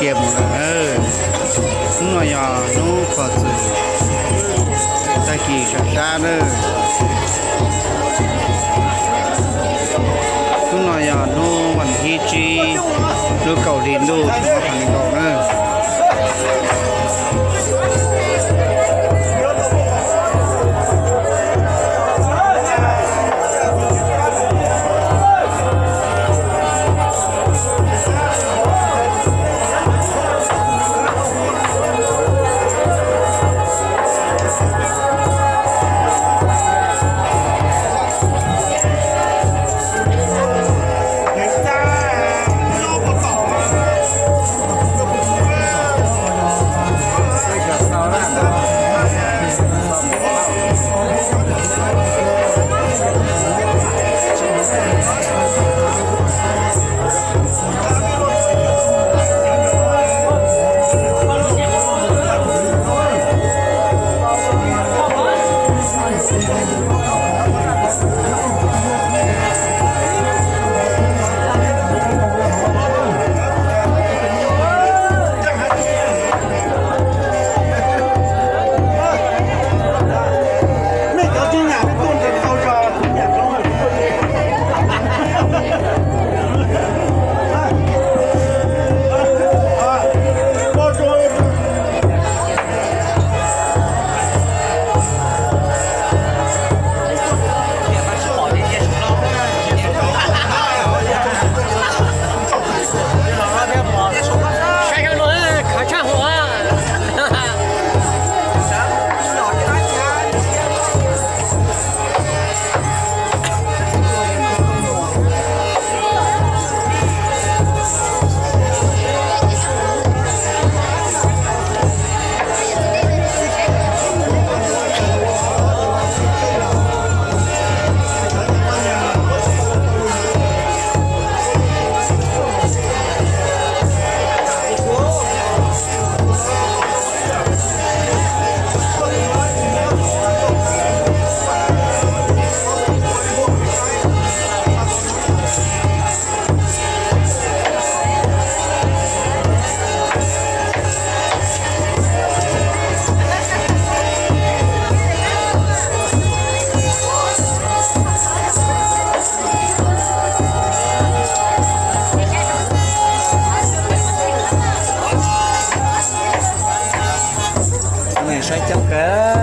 rồi nên ta một lần nó nói ya nó có từ ta kỳ sa sa nữa nó nói ya nó vẫn hi chi nó cầu đến đâu nó thành cầu nữa sẽ chăm cỡ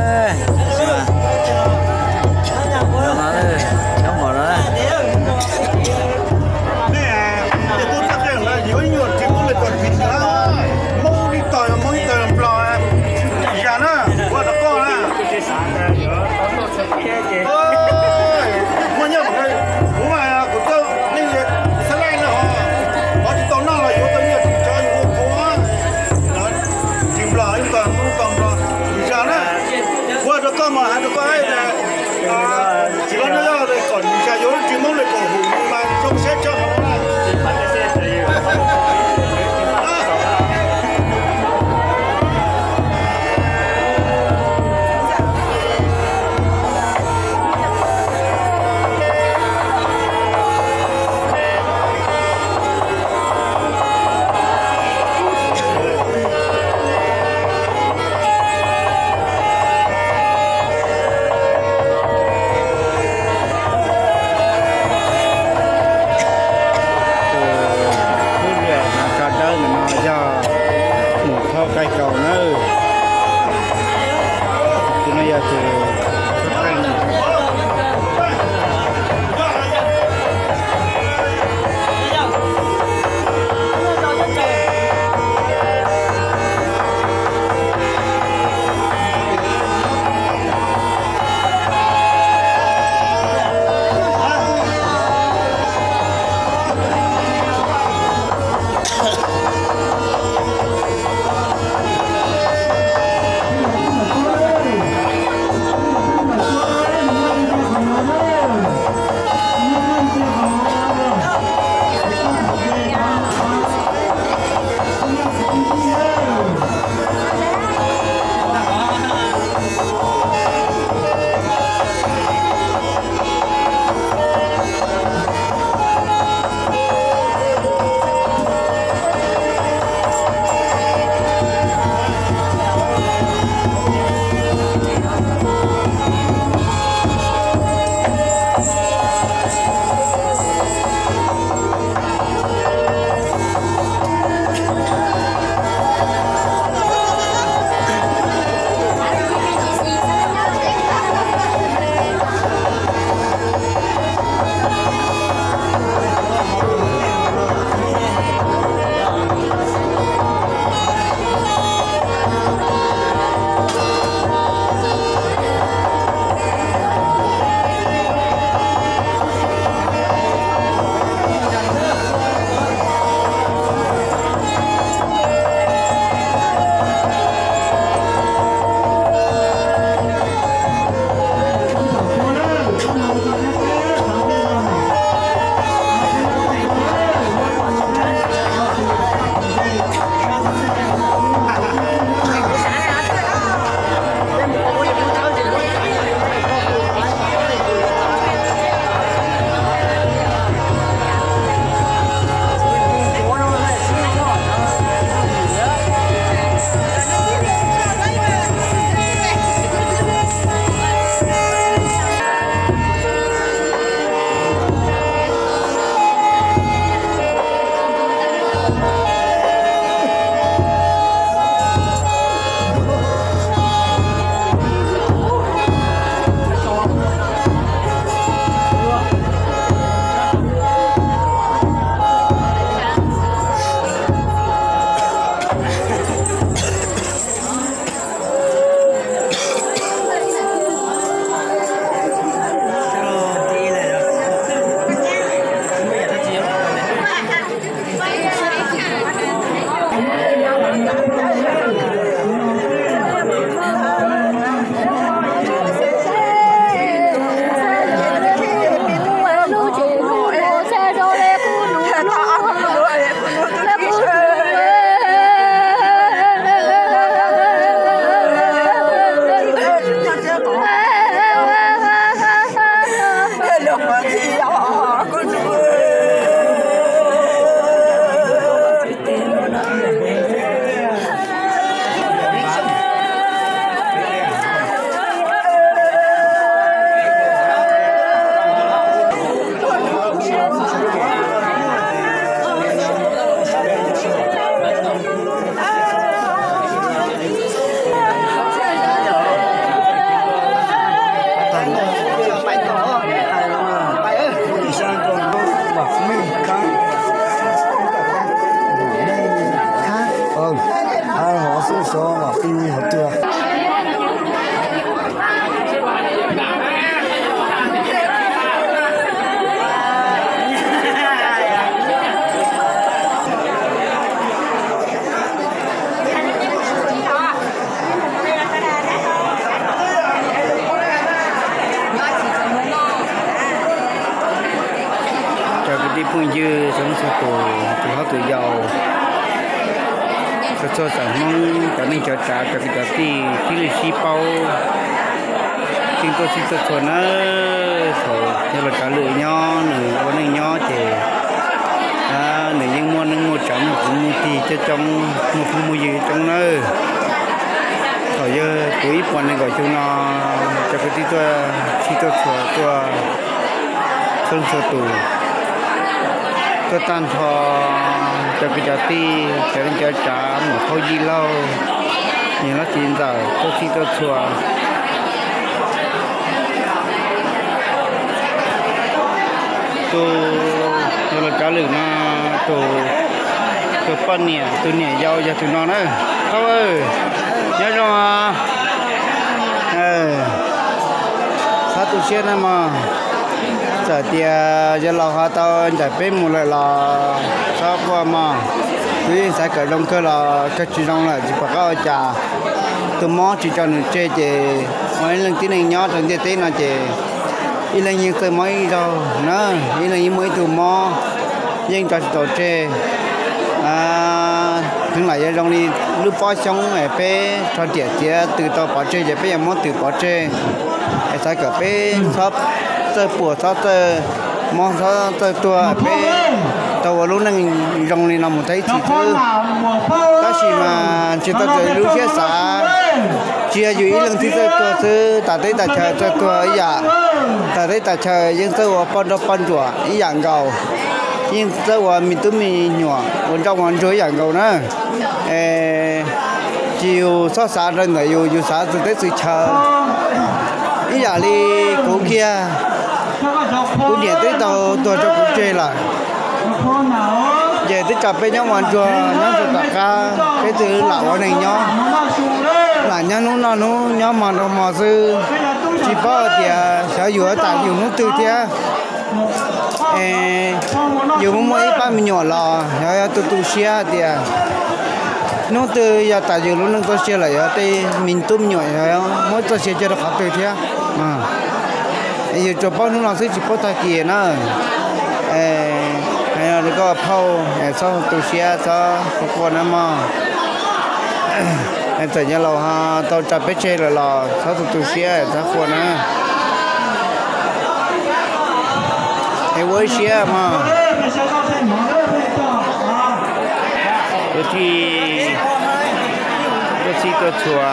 cho cái cho ti chỉ là xí bao chúng tôi xin cho cho nó thôi như là trả lựa nho nữa con này nho thì à nếu như mua nó mua trống cũng mua thì cho trong mua không mua gì trong nơi. Thôi giờ cuối bọn này gọi chúng nó, cho cái tí tôi khi tôi cho tôi không số tù. Tôi tan thọ cho cái giá ti cho đến cho trả một khâu gì lâu nhìn nó chín giờ tôi khi tôi chùa tôi tôi là cá lời nó tôi tôi phân nè tôi nè dâu cho tụi non ơi không ơi, nhớ rồi mà. Ờ. Sao tôi xe mà. Giờ thì giờ lò hoa tao giờ bên một lại là sao qua mà cứ sai cỡ đông cơ là các chú đông là chỉ phải có trà tôi mò chỉ cho nó chơi chị mỗi lần tí này nhỏ thằng chị tí nó chị ít là như tôi mới đâu nó ít là như mới tôi mò nhưng cho tổ chơi à thường lại đông đi lúc phó sống ở bé cho trẻ trẻ từ tàu bỏ chơi giờ bé mò từ bỏ chơi sai cỡ bé sắp tới bùa sắp tới mò sắp tới tua bé tàu lúc này dòng này nằm một thấy chỉ thứ ta chỉ mà chỉ ta chơi lúc kia xã chia dưới lần thứ tư tôi thứ ta thấy ta chờ cho tôi ấy à ta thấy ta chờ nhưng tôi ở bên đó bên chỗ ấy dạng cầu. Nhưng tôi ở mình tôi mình nhỏ còn trong còn chơi dạng cầu nữa. Chiều so xã rồi người yêu yêu xã từ tết sự chờ. Ấy dạng đi cũng kia. Cũng điện tới tàu tôi cho cũng chơi lại về tới cặp với nhau hoàn chùa nhau cho cả ca, cái từ lão này nhau là nhau nó nó nó nhau mà nó mà sư. Chỉ bao thì à, sẽ dựa tại dùng nó từ thế nhiều mỗi ba mình nhỏ lò rồi tôi tu xe thì à. nó từ giờ tại nhiều lúc nó có xe lại ở thì mình tôm nhỏ rồi mỗi tôi xe cho nó khác từ thế à. Giờ cho bao nhiêu là sẽ chỉ bao ta kia nữa này nó có phao sau tu xe sau có con nữa mà em thấy nhà lầu ha tàu chặt bé chơi là lò sau tu tu xe sau con nữa em với xe mà thì tôi chỉ có chùa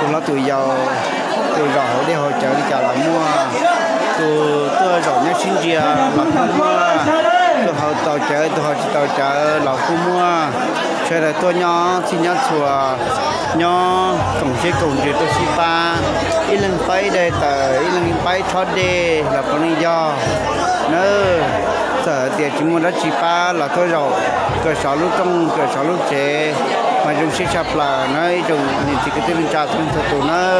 tụi nó tuổi giàu tuổi giàu để hỗ trợ đi chợ là mua. Từ tôi rõ nhá xin chia là không mua tôi họ tàu chở tôi họ tàu chở là khu mua. Chơi là tôi nhỏ xin nhỏ chùa, nhỏ cổng chế cổng chế tôi xin ba. Ít lần bay đây tờ ít lần bay thoát đi là có lý do. Nữa sở tiền chỉ muốn đó chỉ ba là tôi rồi. Cửa sổ lúc trong, cửa sổ lúc chế. Mà dùng xe chập là nơi dùng nhìn chỉ cái tên trà thân thật tụ nó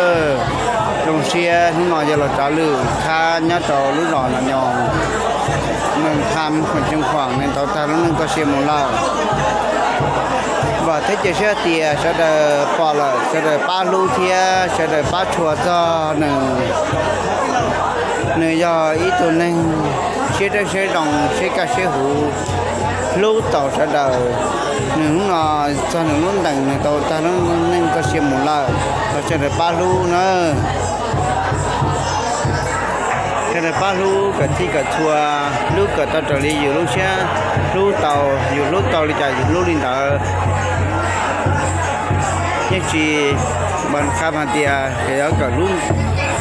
dùng xe lúc nào giờ là trả lương. Kha nhá trò lúc đó là nhòn mình tham khoảng trong khoảng nên tao ta lúc นึง có xe một lao và thế chơi xe tiền sẽ được bỏ là sẽ được ba lô thia, sẽ được ba chùa cho nè. Nè giờ ít tuổi nên xe được xe đồng xe cả xe hữu lô tàu sẽ được những là cho những lúc đằng này tàu ta nó nên có xe một lao và sẽ được ba lô nữa cái này ba lú cái thi cái chùa lú cái tàu trở đi nhiều lú xe lú tàu dù lú tàu đi chạy nhiều lú đi tàu. Nhất chi bằng khám hạt tiền thì đó cả lú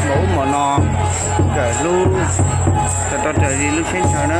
mẫu mỏ nò, cả lú cái tàu trở đi lú xe chờ nó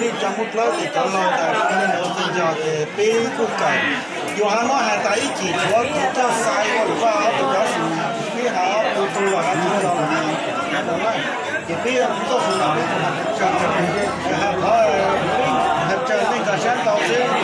đi cho một lớp thì có lo tại cái này nó thì giờ thì bị cũng cần dù hắn nói hàng tại chỉ chúa cũng cho sai có lúc đó thì đó sự cái họ tu tu và hắn tu đó là đó là thì bây giờ cũng có sự nào đấy cho hắn hắn hắn hắn hắn hắn hắn hắn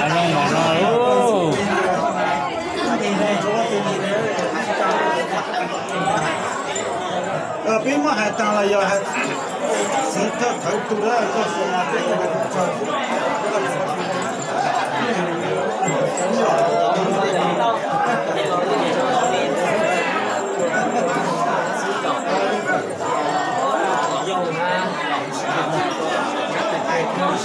anh long mòn nó ở bên mà hai tăng là giờ hai sinh thật thấy tụ có số mà bên mà cho 안녕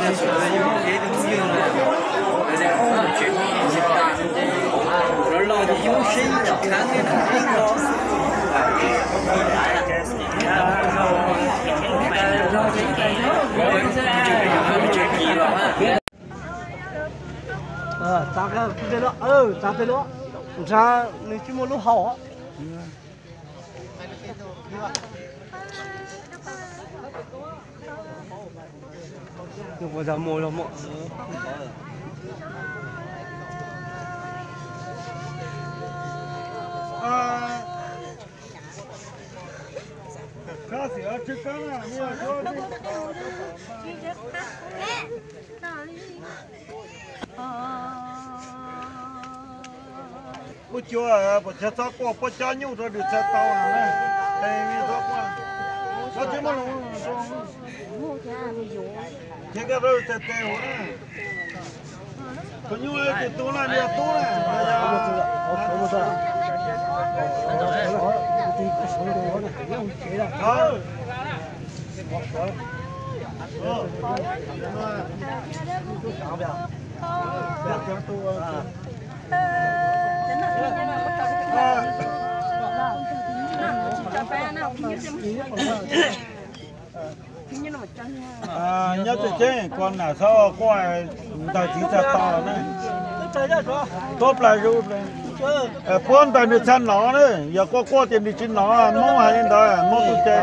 하세 요. Ờ ta cái cái đó ờ ta cái đó ra nên chỉ một lúc họ nhưng mà giờ mua là mua Cá sữa chứ cá là mua cho đi. Chúa à, bố cha cho qua, bố cha nhung rồi được cha tao nè. Đây mi cho qua. Sao chứ mà nó Thế cái rồi tao nè. Có nhung ấy thì tôi là nhà tôi không có Ờ. À, nhớ từ trên con là sao coi ta chỉ cha to nè. Tốt lại rồi. Ờ, bốn tay được chân nó đấy, giờ có qua tiền đi chân nó, mong hay đến đó, mong tụi chơi.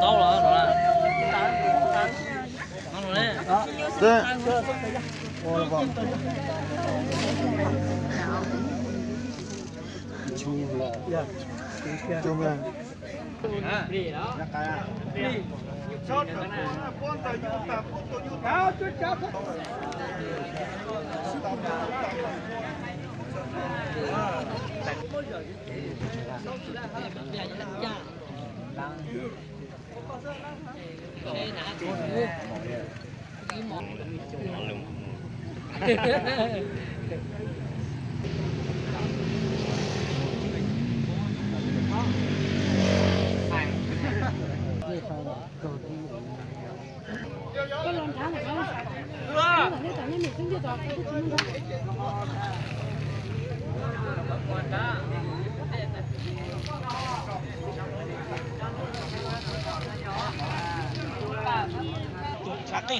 đâu rồi đó là nó rồi đấy Thế. Ôi vâng. Chung là. Hãy subscribe cho kênh Ghiền Mì Gõ Để không bỏ lỡ Sa cái hơi tụi tụi tụi than bố chứ mà tụi mình chưa chưa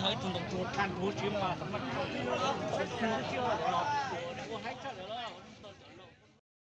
chưa chưa